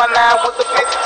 my nine with the bitch.